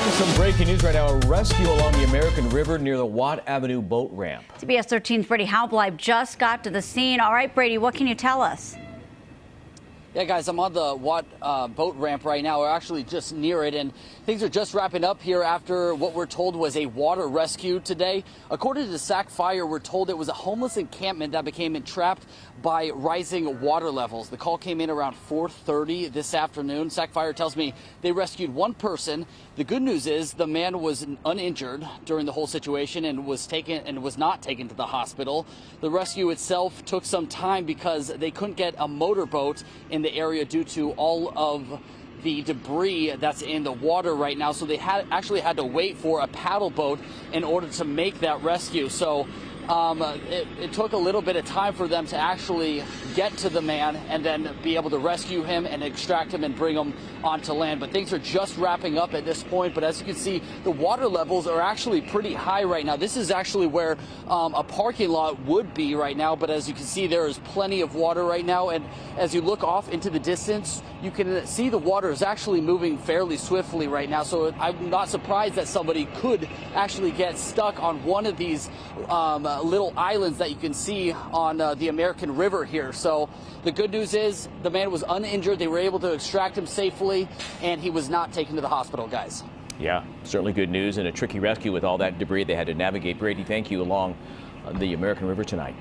Some breaking news right now. A rescue along the American River near the Watt Avenue boat ramp. CBS 13's Brady Halbleib just got to the scene. All right, Brady, what can you tell us? Yeah, guys, I'm on the Watt uh, boat ramp right now. We're actually just near it, and things are just wrapping up here after what we're told was a water rescue today. According to SAC Fire, we're told it was a homeless encampment that became entrapped by rising water levels. The call came in around 4:30 this afternoon. SAC Fire tells me they rescued one person. The good news is the man was uninjured during the whole situation and was taken and was not taken to the hospital. The rescue itself took some time because they couldn't get a motorboat in in the area due to all of the debris that's in the water right now. So they had actually had to wait for a paddle boat in order to make that rescue. So um, it, it, took a little bit of time for them to actually get to the man and then be able to rescue him and extract him and bring him onto land. But things are just wrapping up at this point. But as you can see, the water levels are actually pretty high right now. This is actually where um, a parking lot would be right now. But as you can see, there is plenty of water right now. And as you look off into the distance, you can see the water is actually moving fairly swiftly right now. So I'm not surprised that somebody could actually get stuck on one of these um, little islands that you can see on uh, the American River here. So the good news is the man was uninjured. They were able to extract him safely, and he was not taken to the hospital, guys. Yeah, certainly good news and a tricky rescue with all that debris they had to navigate. Brady, thank you along the American River tonight.